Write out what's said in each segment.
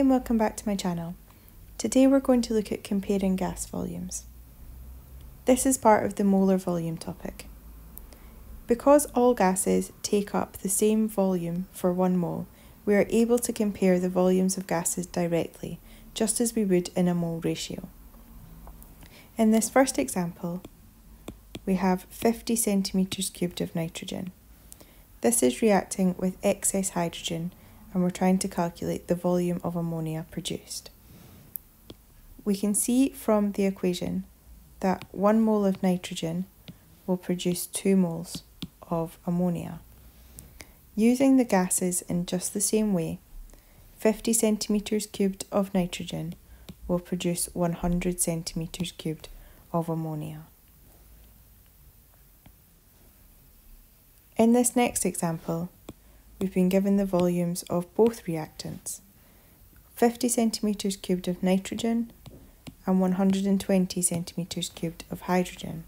and welcome back to my channel. Today we're going to look at comparing gas volumes. This is part of the molar volume topic. Because all gases take up the same volume for one mole, we are able to compare the volumes of gases directly, just as we would in a mole ratio. In this first example, we have 50 centimetres cubed of nitrogen. This is reacting with excess hydrogen and we're trying to calculate the volume of ammonia produced. We can see from the equation that 1 mole of nitrogen will produce 2 moles of ammonia. Using the gases in just the same way, 50 centimetres cubed of nitrogen will produce 100 centimetres cubed of ammonia. In this next example, we've been given the volumes of both reactants 50 centimetres cubed of nitrogen and 120 centimetres cubed of hydrogen,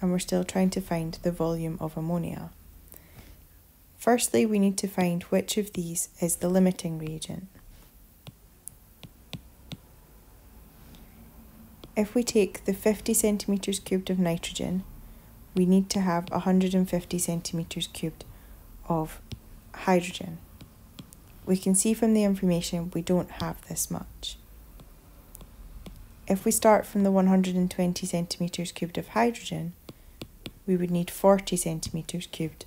and we're still trying to find the volume of ammonia. Firstly, we need to find which of these is the limiting reagent. If we take the 50 centimetres cubed of nitrogen, we need to have 150 centimetres cubed of hydrogen. We can see from the information we don't have this much. If we start from the 120 centimetres cubed of hydrogen, we would need 40 centimetres cubed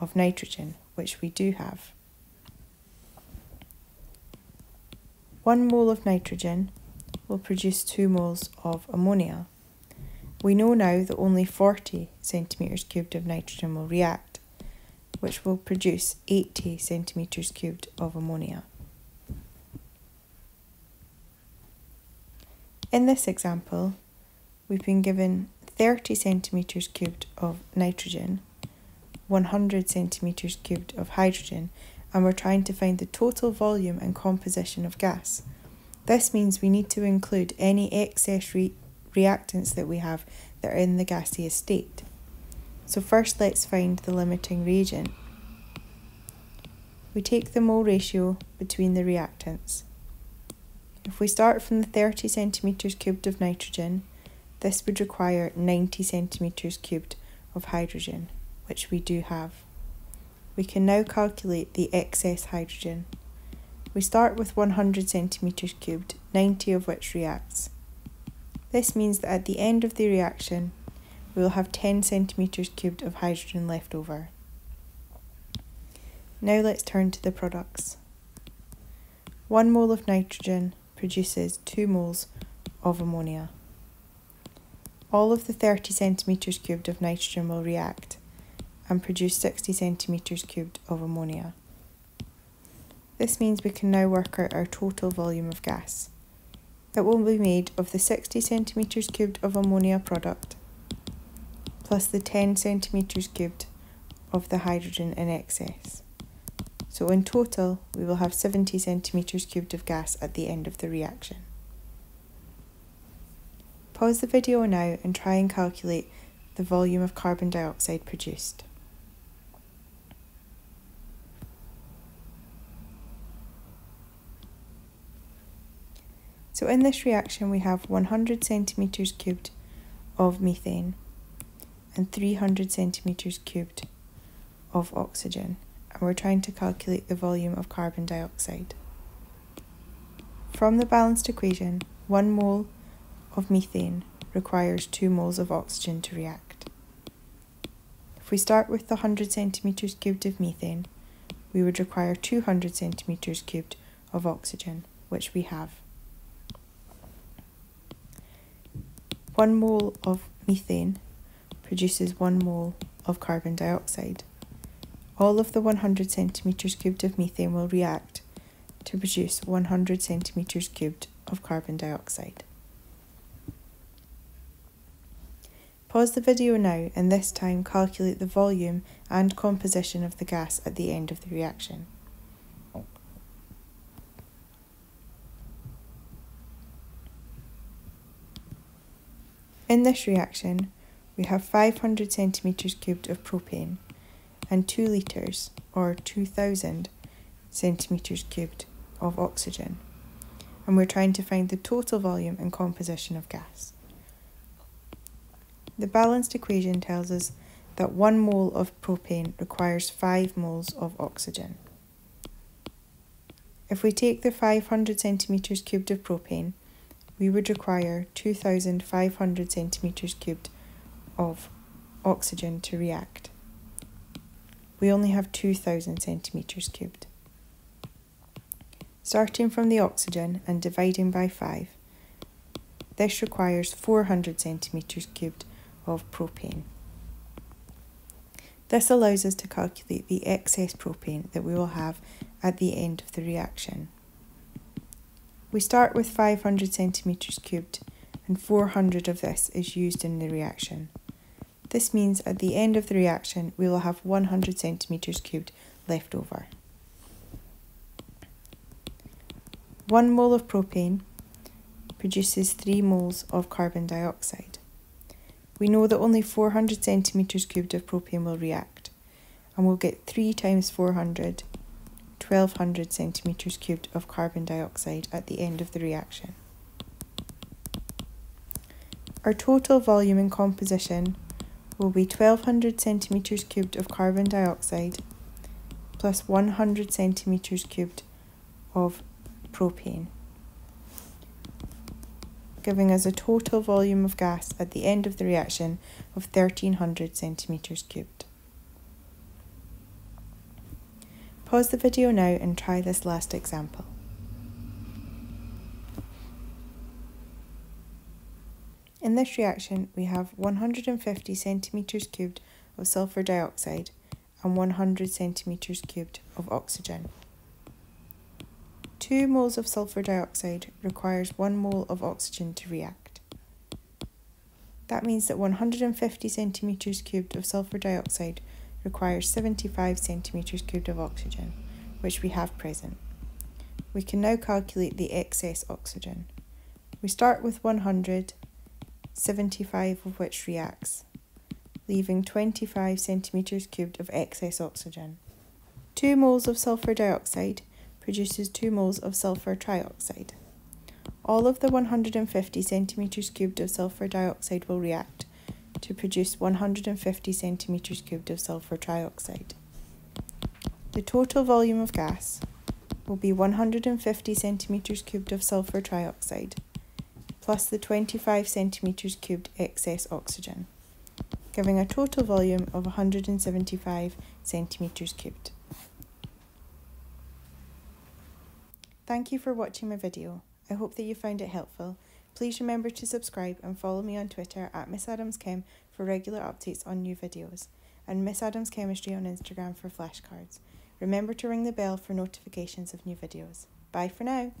of nitrogen, which we do have. One mole of nitrogen will produce two moles of ammonia. We know now that only 40 centimetres cubed of nitrogen will react which will produce 80 centimetres cubed of ammonia. In this example, we've been given 30 centimetres cubed of nitrogen, 100 centimetres cubed of hydrogen, and we're trying to find the total volume and composition of gas. This means we need to include any excess re reactants that we have that are in the gaseous state. So first let's find the limiting reagent. We take the mole ratio between the reactants. If we start from the 30 centimetres cubed of nitrogen, this would require 90 centimetres cubed of hydrogen, which we do have. We can now calculate the excess hydrogen. We start with 100 centimetres cubed, 90 of which reacts. This means that at the end of the reaction, we will have 10 centimetres cubed of hydrogen left over. Now let's turn to the products. 1 mole of nitrogen produces 2 moles of ammonia. All of the 30 centimetres cubed of nitrogen will react and produce 60 centimetres cubed of ammonia. This means we can now work out our total volume of gas. It will be made of the 60 centimetres cubed of ammonia product plus the 10 centimetres cubed of the hydrogen in excess. So in total, we will have 70 centimetres cubed of gas at the end of the reaction. Pause the video now and try and calculate the volume of carbon dioxide produced. So in this reaction we have 100 centimetres cubed of methane and 300 centimetres cubed of oxygen and we're trying to calculate the volume of carbon dioxide. From the balanced equation, 1 mole of methane requires 2 moles of oxygen to react. If we start with the 100 centimetres cubed of methane, we would require 200 centimetres cubed of oxygen, which we have. 1 mole of methane produces 1 mole of carbon dioxide. All of the 100 centimetres cubed of methane will react to produce 100 centimetres cubed of carbon dioxide. Pause the video now and this time calculate the volume and composition of the gas at the end of the reaction. In this reaction, we have 500 centimetres cubed of propane and 2 litres or 2000 centimetres cubed of oxygen. and we're trying to find the total volume and composition of gas. The balanced equation tells us that 1 mole of propane requires 5 moles of oxygen. If we take the 500 centimetres cubed of propane, we would require 2500 centimetres cubed of oxygen to react. We only have 2000 centimetres cubed. Starting from the oxygen and dividing by 5, this requires 400 centimetres cubed of propane. This allows us to calculate the excess propane that we will have at the end of the reaction. We start with 500 centimetres cubed and 400 of this is used in the reaction. This means at the end of the reaction we will have 100 centimetres cubed left over. 1 mole of propane produces 3 moles of carbon dioxide we know that only 400 centimetres cubed of propane will react, and we'll get 3 times 400, 1200 centimetres cubed of carbon dioxide at the end of the reaction. Our total volume and composition will be 1200 centimetres cubed of carbon dioxide plus 100 centimetres cubed of propane giving us a total volume of gas at the end of the reaction of 1300 centimetres cubed. Pause the video now and try this last example. In this reaction, we have 150 centimetres cubed of sulfur dioxide and 100 centimetres cubed of oxygen. 2 moles of sulfur dioxide requires 1 mole of oxygen to react. That means that 150 centimetres cubed of sulfur dioxide requires 75 centimetres cubed of oxygen, which we have present. We can now calculate the excess oxygen. We start with 100, 75 of which reacts, leaving 25 centimetres cubed of excess oxygen. 2 moles of sulfur dioxide produces 2 moles of sulfur trioxide. All of the 150 centimeters cubed of sulfur dioxide will react to produce 150 centimeters cubed of sulfur trioxide. The total volume of gas will be 150 centimeters cubed of sulfur trioxide plus the 25 centimeters cubed excess oxygen, giving a total volume of 175 centimeters cubed. Thank you for watching my video. I hope that you found it helpful. Please remember to subscribe and follow me on Twitter at Miss Adams Chem for regular updates on new videos, and Miss Adams Chemistry on Instagram for flashcards. Remember to ring the bell for notifications of new videos. Bye for now.